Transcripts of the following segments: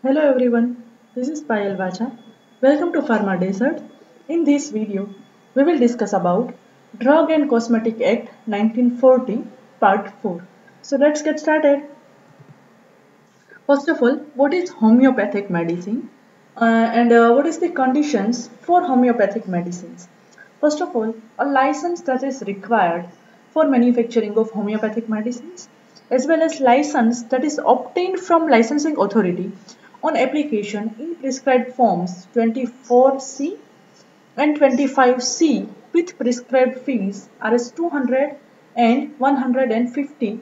Hello everyone, this is Payal Vaja. Welcome to Pharma Dessert. In this video, we will discuss about Drug and Cosmetic Act 1940 Part 4. So let's get started. First of all, what is homeopathic medicine uh, and uh, what is the conditions for homeopathic medicines? First of all, a license that is required for manufacturing of homeopathic medicines as well as license that is obtained from licensing authority on application in prescribed forms 24C and 25C with prescribed fees Rs 200 and 150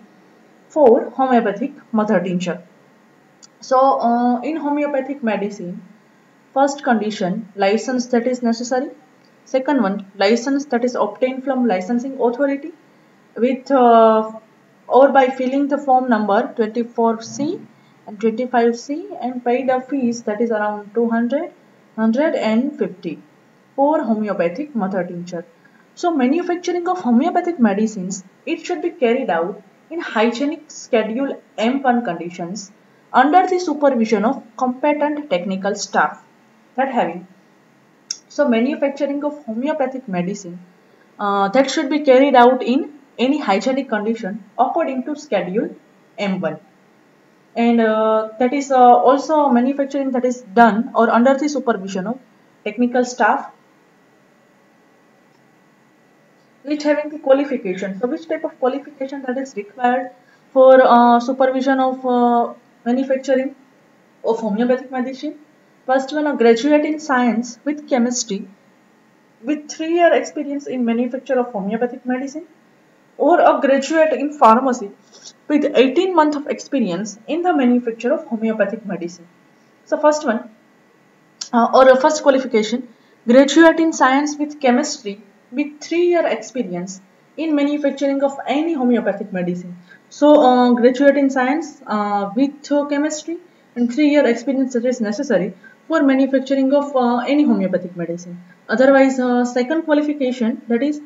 for homeopathic mother tincture. So uh, in homeopathic medicine, first condition license that is necessary. Second one license that is obtained from licensing authority with uh, or by filling the form number 24C and 25C and paid a fees that is around 200 150 for homeopathic mother tincture. So manufacturing of homeopathic medicines it should be carried out in hygienic schedule M1 conditions under the supervision of competent technical staff that having so manufacturing of homeopathic medicine uh, that should be carried out in any hygienic condition according to schedule M1 and uh, that is uh, also manufacturing that is done or under the supervision of technical staff which having the qualification. So which type of qualification that is required for uh, supervision of uh, manufacturing of homeopathic medicine? First one a graduate in science with chemistry with three year experience in manufacture of homeopathic medicine or a graduate in pharmacy with 18 months of experience in the manufacture of homeopathic medicine. So first one uh, or a first qualification graduate in science with chemistry with 3 year experience in manufacturing of any homeopathic medicine. So uh, graduate in science uh, with chemistry and 3 year experience that is necessary for manufacturing of uh, any homeopathic medicine. Otherwise uh, second qualification that is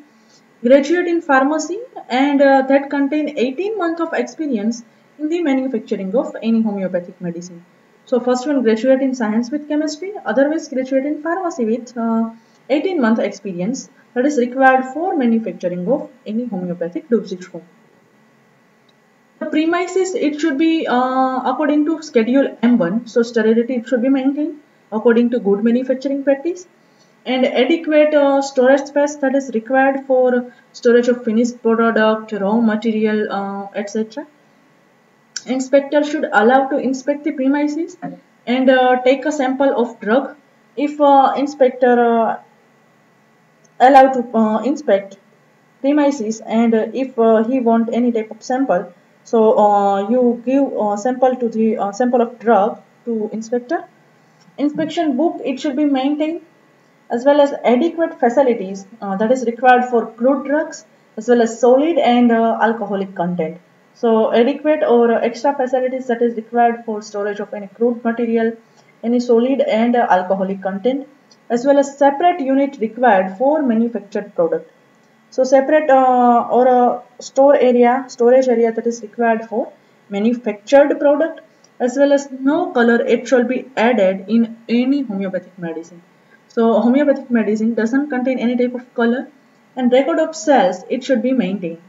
graduate in pharmacy and uh, that contain 18 months of experience in the manufacturing of any homeopathic medicine. So first one graduate in science with chemistry, otherwise graduate in pharmacy with uh, 18 month experience that is required for manufacturing of any homeopathic dosage form. The premises it should be uh, according to schedule M1 so sterility it should be maintained according to good manufacturing practice and adequate uh, storage space that is required for storage of finished product, raw material, uh, etc. Inspector should allow to inspect the premises and uh, take a sample of drug. If uh, inspector uh, allow to uh, inspect premises and if he want any type of sample, so you give sample to the sample of drug to inspector. Inspection book it should be maintained as well as adequate facilities uh, that is required for crude drugs as well as solid and uh, alcoholic content. So adequate or extra facilities that is required for storage of any crude material, any solid and uh, alcoholic content as well as separate unit required for manufactured product. So separate uh, or a store area, storage area that is required for manufactured product as well as no color it shall be added in any homeopathic medicine. So homeopathic medicine doesn't contain any type of color and record of cells it should be maintained.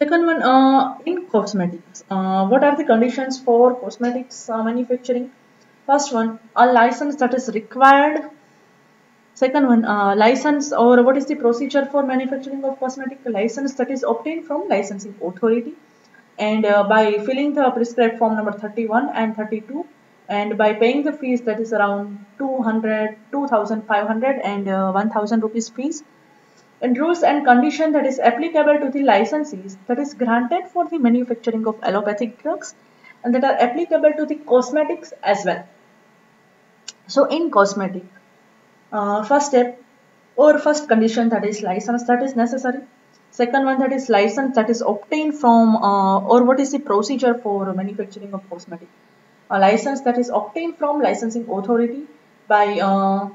Second one, uh, in cosmetics, uh, what are the conditions for cosmetics uh, manufacturing? First one, a license that is required. Second one, uh, license or what is the procedure for manufacturing of cosmetic license that is obtained from licensing authority and uh, by filling the prescribed form number 31 and 32 and by paying the fees that is around 200 2500 and uh, 1000 rupees fees. And rules and condition that is applicable to the licensees that is granted for the manufacturing of allopathic drugs and that are applicable to the cosmetics as well. So in cosmetic uh, first step or first condition that is license that is necessary. Second one that is license that is obtained from uh, or what is the procedure for manufacturing of cosmetic a license that is obtained from licensing authority by uh,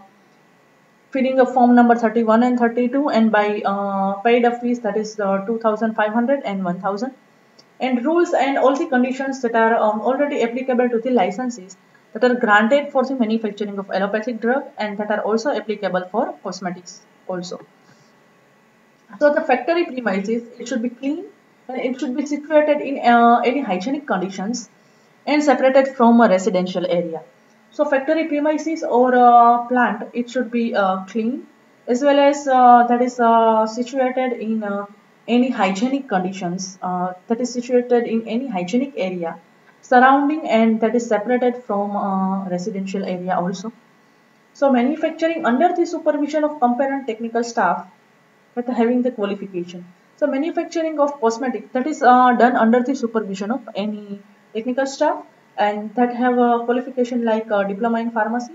filling a form number 31 and 32 and by uh, paid a fees that is uh, 2500 and 1000 and rules and all the conditions that are um, already applicable to the licenses that are granted for the manufacturing of allopathic drug and that are also applicable for cosmetics also. So the factory premises, it should be clean and it should be situated in uh, any hygienic conditions and separated from a residential area. So factory premises or a plant, it should be uh, clean as well as uh, that is uh, situated in uh, any hygienic conditions that is situated in any hygienic area surrounding and that is separated from a residential area also. So manufacturing under the supervision of competent technical staff but having the qualification. So manufacturing of cosmetic that is uh, done under the supervision of any technical staff and that have a qualification like a diploma in pharmacy.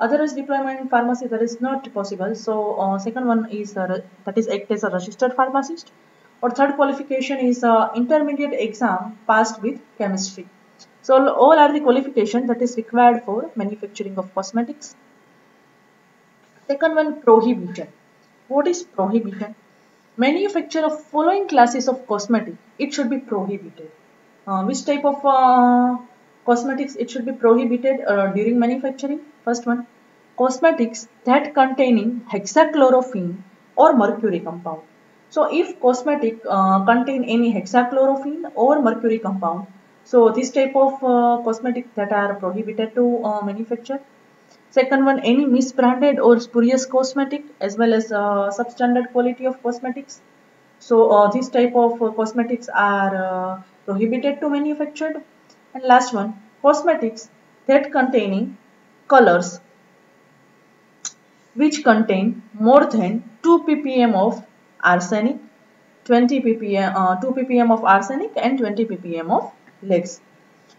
Otherwise diploma in pharmacy that is not possible. So uh, second one is uh, that is act as a registered pharmacist or third qualification is intermediate exam passed with chemistry. So all are the qualification that is required for manufacturing of cosmetics. Second one prohibition. What is prohibition? Manufacture of following classes of cosmetic, it should be prohibited. Uh, which type of uh, cosmetics it should be prohibited uh, during manufacturing? First one, cosmetics that containing hexachlorophene or mercury compound. So if cosmetic uh, contain any hexachlorophene or mercury compound, so this type of uh, cosmetic that are prohibited to uh, manufacture Second one, any misbranded or spurious cosmetic as well as uh, substandard quality of cosmetics. So uh, these type of cosmetics are prohibited to manufactured. And last one, cosmetics that containing colors which contain more than 2 ppm of arsenic, 20 ppm, uh, 2 ppm of arsenic and 20 ppm of leads.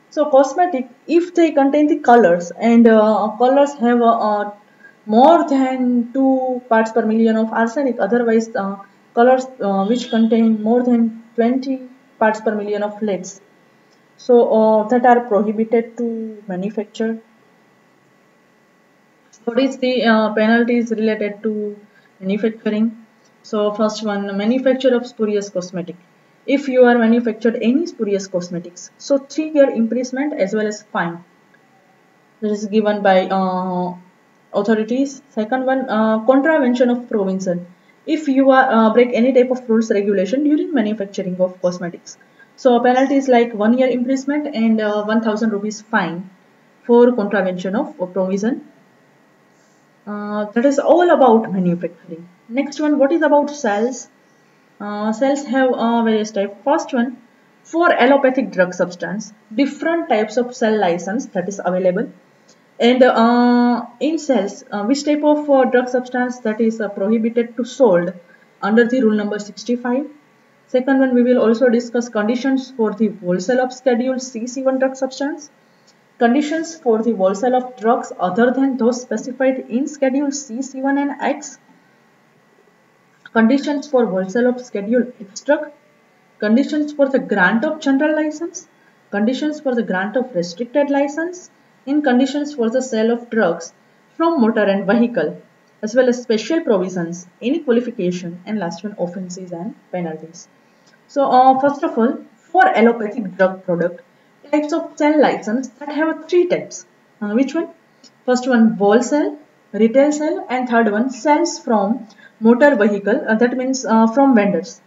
So cosmetic, if they contain the colors and uh, colors have uh, more than 2 parts per million of arsenic, otherwise uh, colors uh, which contain more than 20 parts per million of leads. So uh, that are prohibited to manufacture. What is the uh, penalties related to manufacturing? So first one, manufacture of spurious cosmetic if you are manufactured any spurious cosmetics. So three year imprisonment as well as fine. that is given by uh, authorities. Second one, uh, contravention of provision. If you are uh, break any type of rules regulation during manufacturing of cosmetics. So penalty is like one year imprisonment and uh, 1000 rupees fine for contravention of provision. Uh, that is all about manufacturing. Next one, what is about cells? Uh, cells have uh, various types. First one, for allopathic drug substance, different types of cell license that is available. And uh, in cells, uh, which type of uh, drug substance that is uh, prohibited to sold under the rule number 65. Second one, we will also discuss conditions for the wholesale of schedule CC1 drug substance. Conditions for the wholesale of drugs other than those specified in schedule CC1 and X conditions for wholesale of schedule extract, conditions for the grant of general license, conditions for the grant of restricted license, in conditions for the sale of drugs from motor and vehicle, as well as special provisions, any qualification, and last one offences and penalties. So, uh, first of all, for allopathic drug product, types of cell license that have three types. Uh, which one? First one, wholesale, retail sale, and third one, cells from motor vehicle uh, that means uh, from vendors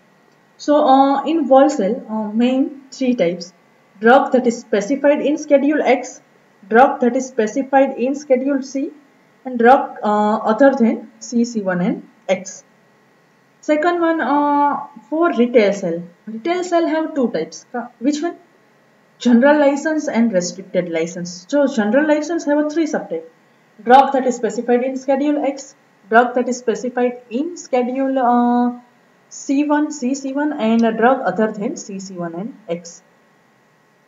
so uh, in wholesale uh, main three types drug that is specified in schedule x drug that is specified in schedule c and drug uh, other than c c1 and x. Second one uh, for retail cell. retail cell have two types. Which one? General license and restricted license. So general license have a three subtype. Drug that is specified in schedule x drug that is specified in schedule uh, C1, CC1 and a drug other than CC1 and X.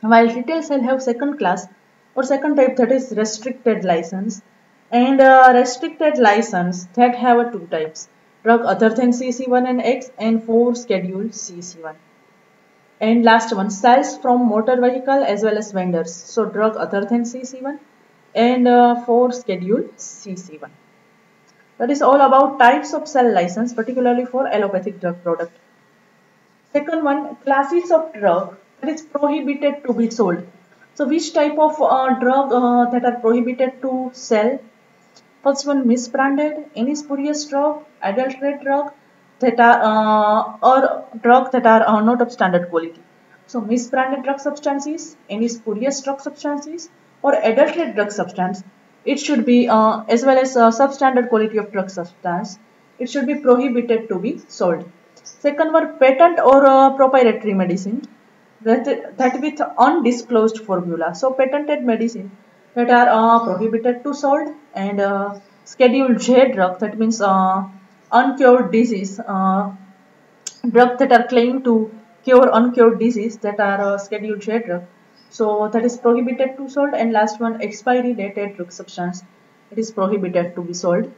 While retail cell have second class or second type that is restricted license and uh, restricted license that have two types drug other than CC1 and X and for schedule CC1. And last one sales from motor vehicle as well as vendors. So drug other than CC1 and uh, for schedule CC1. That is all about types of cell license, particularly for allopathic drug product. Second one, classes of drug that is prohibited to be sold. So which type of uh, drug uh, that are prohibited to sell? First one misbranded, any spurious drug, adulterated drug that are uh, or drug that are uh, not of standard quality. So misbranded drug substances, any spurious drug substances or adulterated drug substance, it should be uh, as well as uh, substandard quality of drug substance, it should be prohibited to be sold. Second one patent or uh, proprietary medicine that, that with undisclosed formula. So patented medicine that are uh, prohibited to sold and uh, J drug that means uh, uncured disease uh, drug that are claimed to cure uncured disease that are uh, J drug. So that is prohibited to sold and last one expiry dated drug substance it is prohibited to be sold.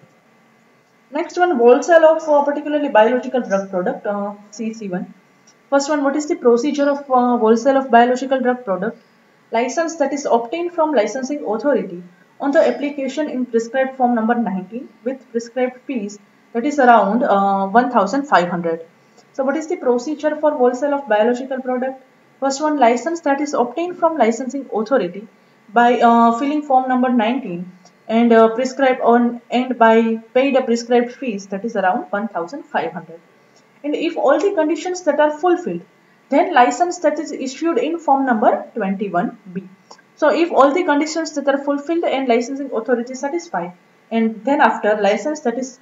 Next one wholesale of uh, particularly biological drug product CC1 First one, what is the procedure of uh, wholesale of biological drug product? License that is obtained from licensing authority on the application in prescribed form number 19 with prescribed fees that is around uh, 1500. So what is the procedure for wholesale of biological product? First one, license that is obtained from licensing authority by uh, filling form number 19 and uh, prescribed on and by paid a prescribed fees that is around 1500 and if all the conditions that are fulfilled then license that is issued in form number 21b so if all the conditions that are fulfilled and licensing authority satisfied and then after license that is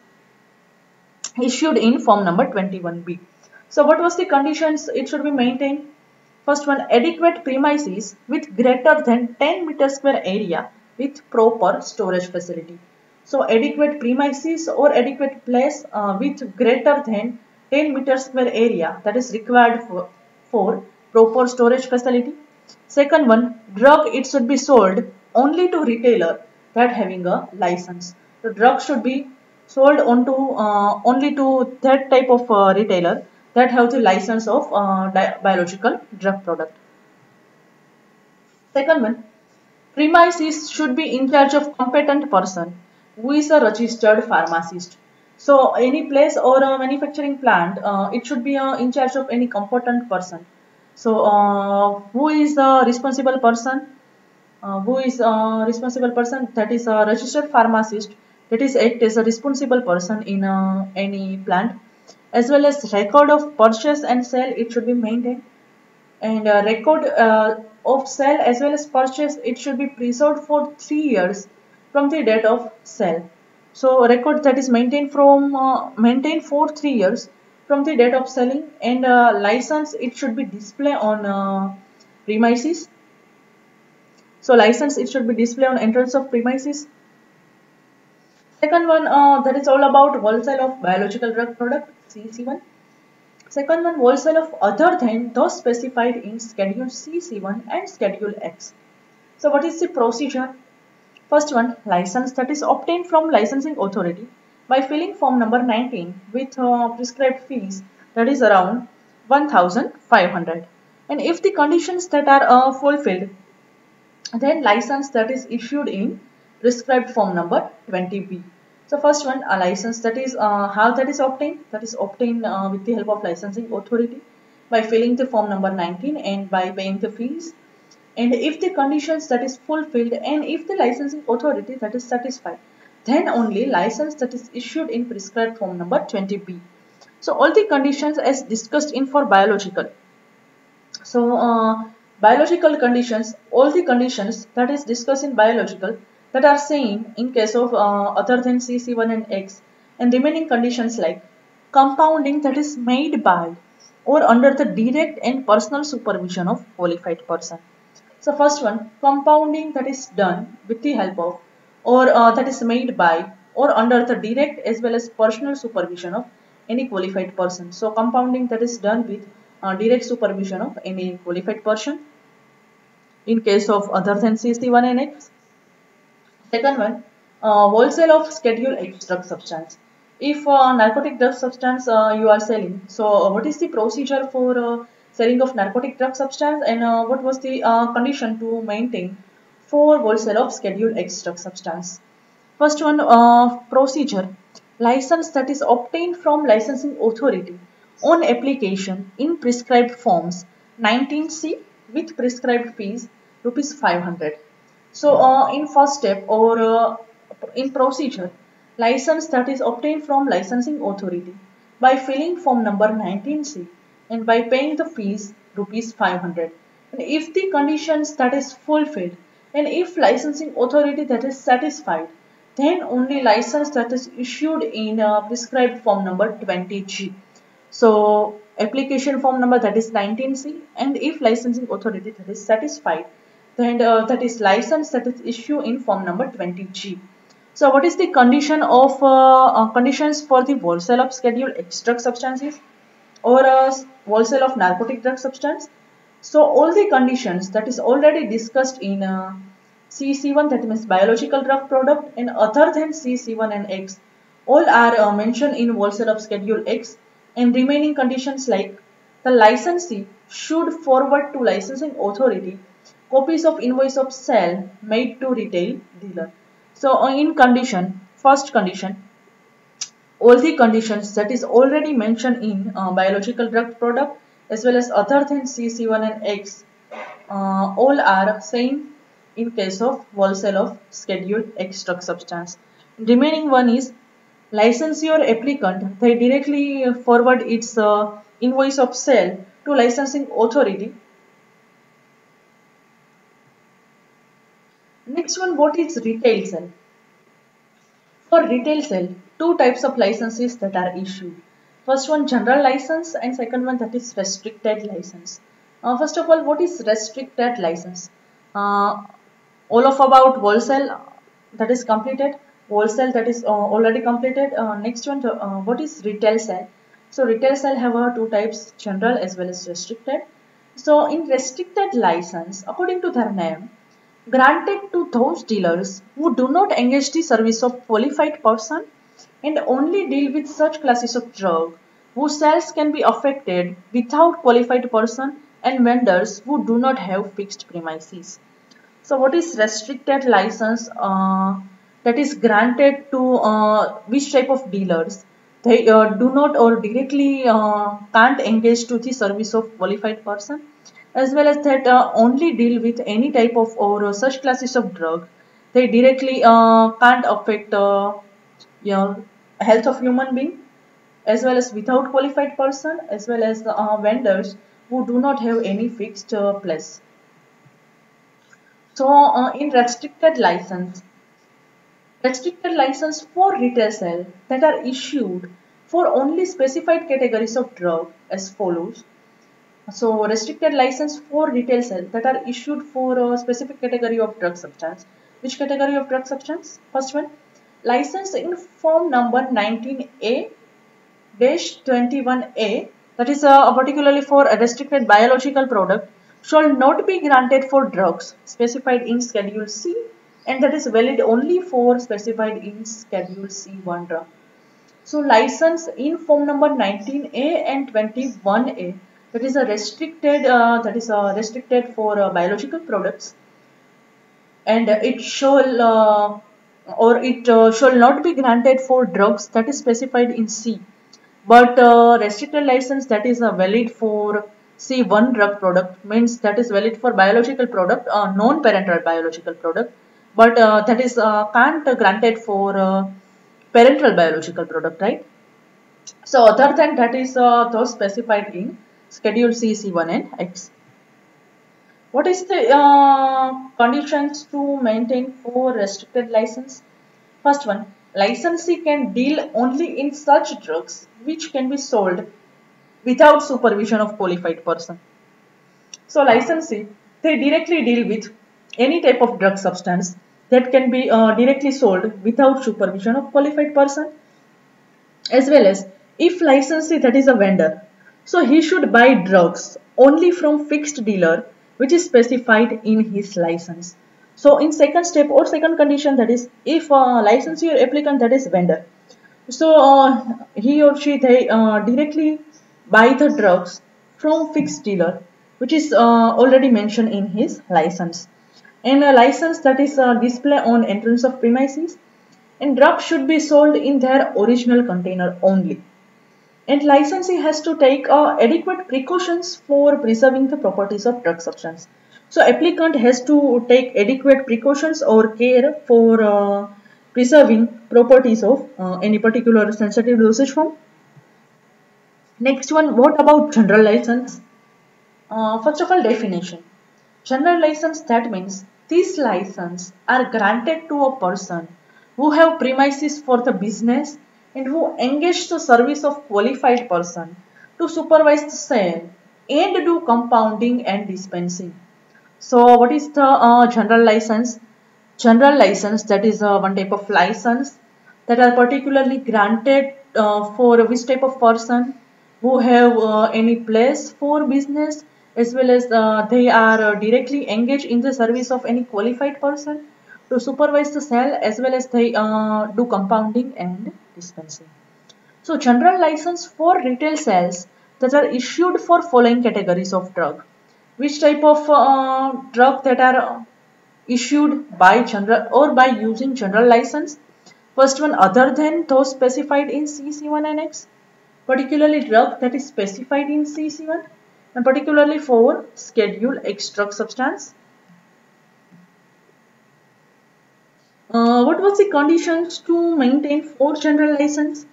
issued in form number 21b so what was the conditions it should be maintained? First one adequate premises with greater than 10 meter square area with proper storage facility. So adequate premises or adequate place uh, with greater than 10 meter square area that is required for, for proper storage facility. Second one, drug it should be sold only to retailer that having a license. The drug should be sold onto uh, only to that type of uh, retailer that have the license of uh, biological drug product. Second one, premises should be in charge of competent person who is a registered pharmacist so any place or a manufacturing plant, uh, it should be uh, in charge of any competent person. So uh, who is the responsible person? Uh, who is a responsible person? That is a registered pharmacist. That is act as a responsible person in uh, any plant. As well as record of purchase and sale, it should be maintained. And uh, record of sale as well as purchase, it should be preserved for three years from the date of sale. So record that is maintained from uh, maintained for three years from the date of selling and uh, license it should be displayed on uh, premises. So license it should be displayed on entrance of premises. Second one uh, that is all about wholesale of biological drug product CC1. Second one wholesale of other than those specified in schedule CC1 and schedule X. So what is the procedure? First one, license that is obtained from licensing authority by filling form number 19 with uh, prescribed fees that is around 1500 and if the conditions that are uh, fulfilled then license that is issued in prescribed form number 20b so first one a license that is uh, how that is obtained? That is obtained uh, with the help of licensing authority by filling the form number 19 and by paying the fees and if the conditions that is fulfilled and if the licensing authority that is satisfied then only license that is issued in prescribed form number 20b so all the conditions as discussed in for biological. So uh, biological conditions all the conditions that is discussed in biological that are same in case of uh, other than cc1 and x and remaining conditions like compounding that is made by or under the direct and personal supervision of qualified person so first one, compounding that is done with the help of or uh, that is made by or under the direct as well as personal supervision of any qualified person. So compounding that is done with uh, direct supervision of any qualified person in case of other than CC1 and X. Second one, uh, wholesale of schedule X drug substance. If uh, narcotic drug substance uh, you are selling, so uh, what is the procedure for selling of narcotic drug substance and uh, what was the uh, condition to maintain for wholesale of Schedule X drug substance. First one, uh, procedure. License that is obtained from licensing authority on application in prescribed forms 19C with prescribed fees rupees 500. So uh, in first step or uh, in procedure, license that is obtained from licensing authority by filling form number 19C and by paying the fees rupees 500. And if the conditions that is fulfilled and if licensing authority that is satisfied, then only license that is issued in a prescribed form number 20G. So application form number that is 19C and if licensing authority that is satisfied, then uh, that is license that is issued in form number 20G. So what is the condition of uh, uh, conditions for the wholesale of scheduled extract substances or uh, wholesale of narcotic drug substance? So all the conditions that is already discussed in uh, CC1 that means biological drug product and other than CC1 and X all are uh, mentioned in wholesale of schedule X and remaining conditions like the licensee should forward to licensing authority copies of invoice of sale made to retail dealer. So uh, in condition, first condition, all the conditions that is already mentioned in uh, biological drug product as well as other than CC1 and X uh, all are same in case of wholesale of scheduled X drug substance. Remaining one is licensee or applicant they directly forward its uh, invoice of sale to licensing authority. Next one what is retail sale? For retail sale two types of licenses that are issued First one general license and second one that is restricted license. Uh, first of all, what is restricted license? Uh, all of about wholesale that is completed, wholesale that is uh, already completed. Uh, next one, uh, what is retail sale? So retail sale have uh, two types, general as well as restricted. So in restricted license, according to their name, granted to those dealers who do not engage the service of qualified person and only deal with such classes of drug whose sales can be affected without qualified person and vendors who do not have fixed premises. So what is restricted license uh, that is granted to uh, which type of dealers? They uh, do not or directly uh, can't engage to the service of qualified person as well as that uh, only deal with any type of or such classes of drug. They directly uh, can't affect your health of human being as well as without qualified person as well as uh, vendors who do not have any fixed uh, place. So uh, in restricted license, restricted license for retail sale that are issued for only specified categories of drug as follows. So restricted license for retail sale that are issued for a specific category of drug substance. Which category of drug substance? First one, license in form number 19A 21A that is uh, particularly for a restricted biological product shall not be granted for drugs specified in schedule C and that is valid only for specified in schedule C1 drug. So license in form number 19A and 21A that is a restricted uh, that is uh, restricted for uh, biological products and it shall uh, or it uh, shall not be granted for drugs that is specified in C. But uh, restricted license that is valid for C1 drug product means that is valid for biological product, uh, non-parenteral biological product, but that is can't granted for parenteral biological product, right? So other than that is those specified in Schedule C, C1 and X. What is the uh, conditions to maintain for restricted license? First one, licensee can deal only in such drugs which can be sold without supervision of qualified person. So licensee, they directly deal with any type of drug substance that can be uh, directly sold without supervision of qualified person as well as if licensee that is a vendor so he should buy drugs only from fixed dealer which is specified in his license. So in second step or second condition that is if uh, licensee or applicant that is vendor. So uh, he or she they uh, directly buy the drugs from fixed dealer which is uh, already mentioned in his license. And a license that is uh, display on entrance of premises and drugs should be sold in their original container only. And licensee has to take uh, adequate precautions for preserving the properties of drug substance. So applicant has to take adequate precautions or care for uh, preserving properties of uh, any particular sensitive dosage form. Next one, what about general license? Uh, first of all, definition. General license that means these license are granted to a person who have premises for the business and who engage the service of qualified person to supervise the sale and do compounding and dispensing. So what is the uh, general license? General license that is uh, one type of license that are particularly granted uh, for which type of person who have uh, any place for business as well as uh, they are uh, directly engaged in the service of any qualified person to supervise the sale as well as they do compounding and dispensing. So general license for retail sales that are issued for following categories of drug. Which type of uh, drug that are issued by general or by using general license? First one other than those specified in CC1 Annex, particularly drug that is specified in CC1 and particularly for Schedule X drug substance. Uh, what was the conditions to maintain for general license?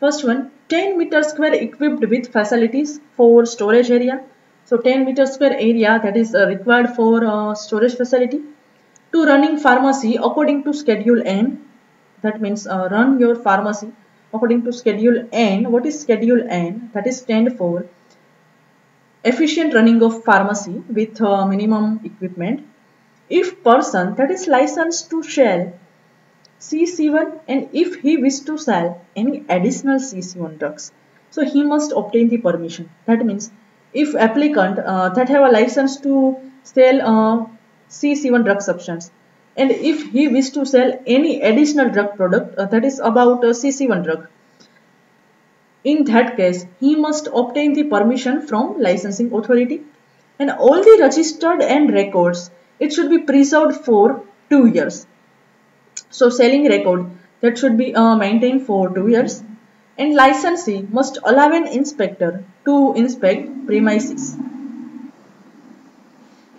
First one, 10 meter square equipped with facilities for storage area. So 10 meter square area that is uh, required for uh, storage facility. To running pharmacy according to Schedule N. That means uh, run your pharmacy according to Schedule N. What is Schedule N? That is stand for efficient running of pharmacy with uh, minimum equipment if person that is licensed to sell CC1 and if he wish to sell any additional CC1 drugs so he must obtain the permission. That means if applicant uh, that have a license to sell uh, CC1 drug substance and if he wish to sell any additional drug product uh, that is about a CC1 drug in that case, he must obtain the permission from licensing authority. And all the registered and records, it should be preserved for two years. So selling record that should be uh, maintained for two years and licensee must allow an inspector to inspect premises.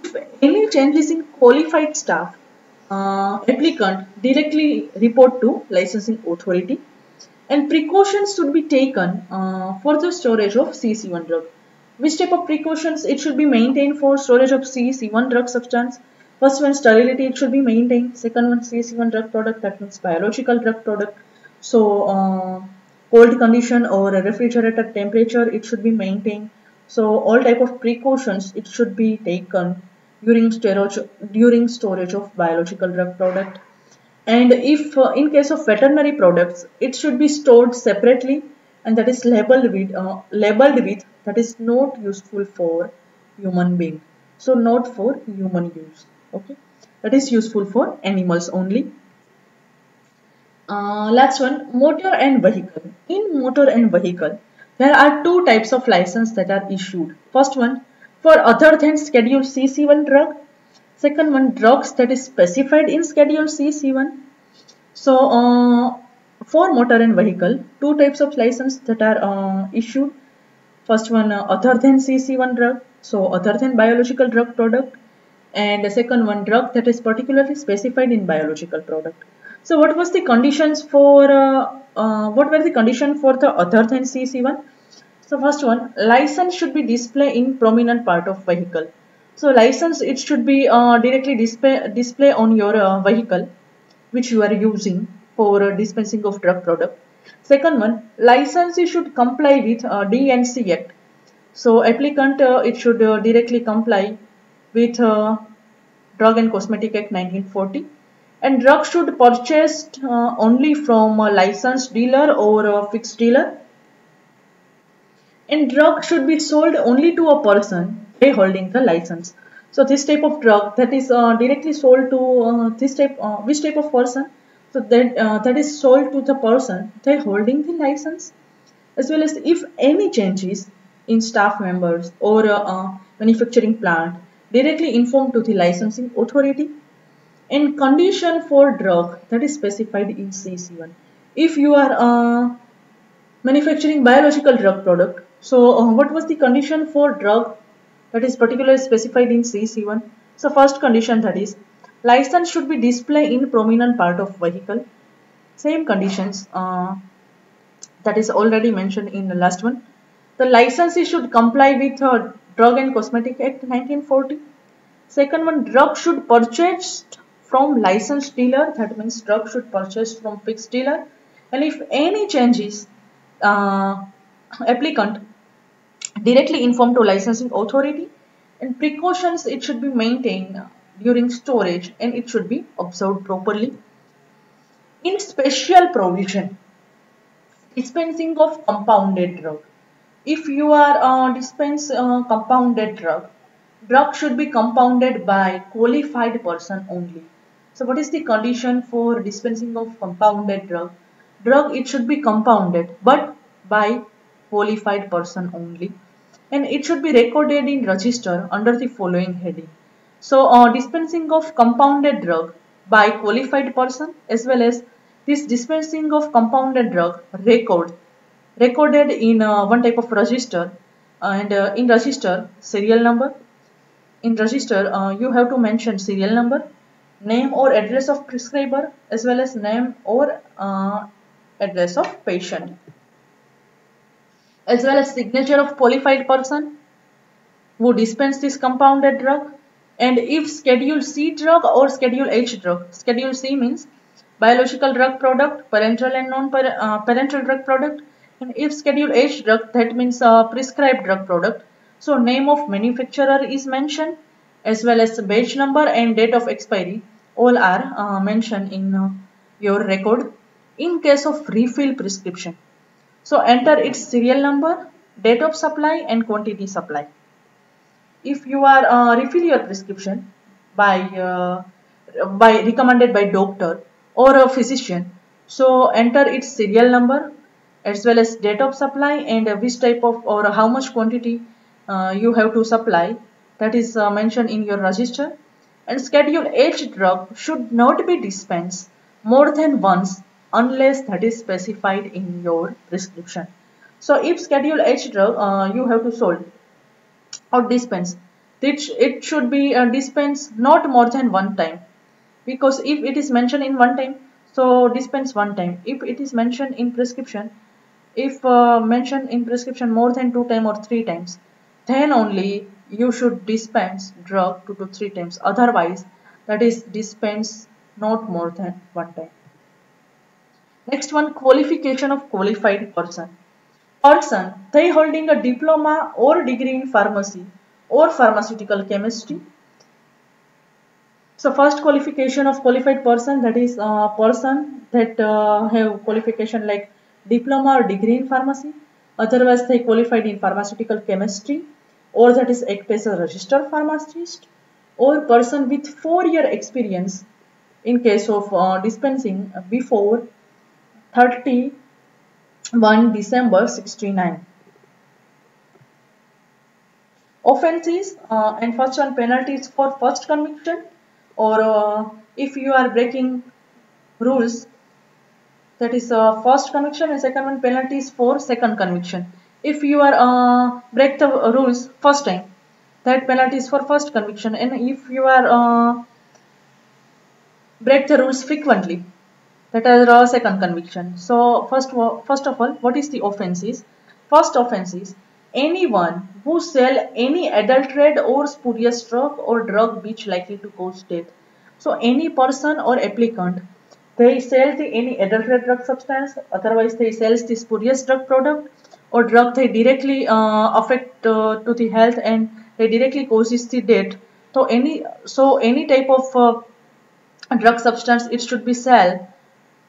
If any changes in qualified staff, uh, applicant directly report to licensing authority and precautions should be taken uh, for the storage of CC1 drug. Which type of precautions it should be maintained for storage of CC1 drug substance? First one sterility it should be maintained. Second one CC1 drug product that means biological drug product. So uh, cold condition or refrigerator temperature it should be maintained. So all type of precautions it should be taken during storage during storage of biological drug product and if uh, in case of veterinary products it should be stored separately and that is labeled with uh, labeled with that is not useful for human being. So not for human use. Okay? That is useful for animals only. Uh, last one motor and vehicle. In motor and vehicle there are two types of license that are issued. First one for other than schedule cc1 drug. Second one, drugs that is specified in Schedule C-C1. So, uh, for motor and vehicle, two types of license that are uh, issued. First one, uh, other than CC1 drug, so other than biological drug product. And the second one, drug that is particularly specified in biological product. So, what was the conditions for, uh, uh, what were the condition for the other than CC1? So, first one, license should be displayed in prominent part of vehicle so license, it should be uh, directly display, display on your uh, vehicle which you are using for uh, dispensing of drug product. Second one, licensee should comply with uh, D&C Act. So applicant, uh, it should uh, directly comply with uh, Drug and Cosmetic Act 1940 and drug should purchased uh, only from a licensed dealer or a fixed dealer and drug should be sold only to a person holding the license. So this type of drug that is uh, directly sold to uh, this type, which type of person? So that uh, that is sold to the person they holding the license, as well as if any changes in staff members or uh, uh, manufacturing plant directly inform to the licensing authority. And condition for drug that is specified in CC1. If you are manufacturing biological drug product. So uh, what was the condition for drug that is particularly specified in CC1? So first condition that is license should be displayed in prominent part of vehicle. Same conditions uh, that is already mentioned in the last one. The licensee should comply with uh, Drug and Cosmetic Act 1940. Second one, drug should purchased from licensed dealer. That means drug should purchase from fixed dealer. And if any changes, uh, applicant directly informed to licensing authority and precautions it should be maintained during storage and it should be observed properly. In special provision, dispensing of compounded drug. If you are uh, dispense uh, compounded drug, drug should be compounded by qualified person only. So what is the condition for dispensing of compounded drug? Drug it should be compounded but by qualified person only and it should be recorded in register under the following heading. So uh, dispensing of compounded drug by qualified person as well as this dispensing of compounded drug record recorded in uh, one type of register and uh, in register serial number. In register uh, you have to mention serial number name or address of prescriber as well as name or uh, address of patient. As well as signature of qualified person who dispense this compounded drug and if schedule C drug or schedule H drug schedule C means biological drug product parenteral and non-parenteral uh, drug product and if schedule H drug that means uh, prescribed drug product so name of manufacturer is mentioned as well as batch number and date of expiry all are uh, mentioned in uh, your record in case of refill prescription. So enter its serial number, date of supply and quantity supply. If you are uh, refill your prescription by uh, by recommended by doctor or a physician, so enter its serial number as well as date of supply and which type of or how much quantity uh, you have to supply that is uh, mentioned in your register and schedule H drug should not be dispensed more than once unless that is specified in your prescription. So if schedule H drug uh, you have to sold or dispense. It, it should be uh, dispensed not more than one time. Because if it is mentioned in one time so dispense one time. If it is mentioned in prescription if uh, mentioned in prescription more than two times or three times then only you should dispense drug two to three times. Otherwise that is dispense not more than one time. Next one, qualification of qualified person. Person, they holding a diploma or degree in pharmacy or pharmaceutical chemistry. So first qualification of qualified person that is a person that uh, have qualification like diploma or degree in pharmacy. Otherwise they qualified in pharmaceutical chemistry or that is as a registered pharmacist or person with four year experience in case of uh, dispensing before 31 December 69. Offenses uh, and first one penalties for first conviction or uh, if you are breaking rules that is uh, first conviction and second one penalties for second conviction. If you are uh, break the rules first time that penalty is for first conviction and if you are uh, break the rules frequently that is our second conviction. So first, first of all, what is the offense is? First offense is anyone who sell any adulterated or spurious drug or drug which likely to cause death. So any person or applicant, they sell the any adulterated drug substance, otherwise they sells the spurious drug product or drug they directly uh, affect uh, to the health and they directly causes the death. So any so any type of uh, drug substance it should be sell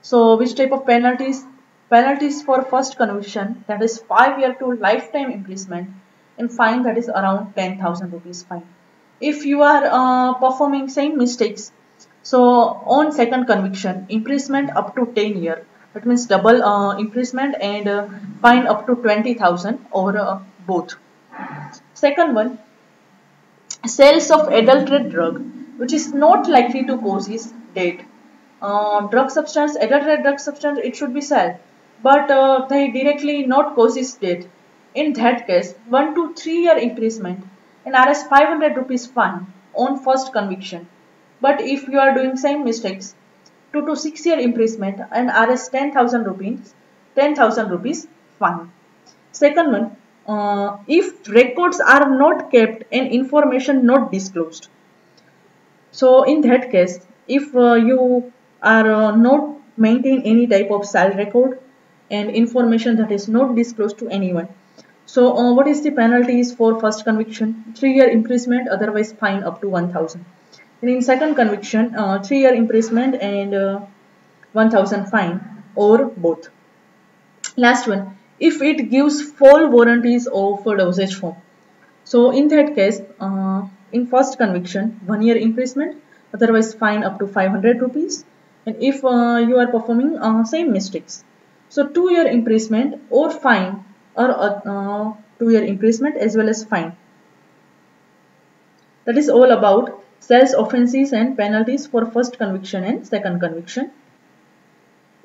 so which type of penalties? Penalties for first conviction that is 5 year to lifetime imprisonment and fine that is around 10,000 rupees fine. If you are uh, performing same mistakes, so on second conviction, imprisonment up to 10 year. That means double uh, imprisonment and uh, fine up to 20,000 or uh, both. Second one, sales of adulterated drug which is not likely to cause his death uh, drug substance, adulterated drug substance, it should be sold. but uh, they directly not causes death. In that case, 1 to 3 year imprisonment and Rs 500 rupees fine on first conviction. But if you are doing same mistakes, 2 to 6 year imprisonment and Rs 10,000 rupees, 10,000 rupees fine. Second one, uh, if records are not kept and information not disclosed. So in that case, if uh, you are uh, not maintain any type of sale record and information that is not disclosed to anyone. So uh, what is the penalties for first conviction? 3 year imprisonment otherwise fine up to 1000. And in second conviction, uh, 3 year imprisonment and uh, 1000 fine or both. Last one, if it gives full warranties of dosage form. So in that case, uh, in first conviction, 1 year imprisonment otherwise fine up to 500 rupees and if uh, you are performing uh, same mistakes. So 2 year imprisonment or fine or uh, 2 year imprisonment as well as fine. That is all about sales offences and penalties for first conviction and second conviction.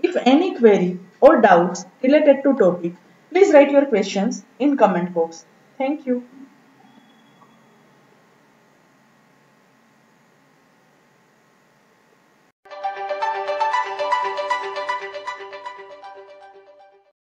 If any query or doubts related to topic, please write your questions in comment box. Thank you.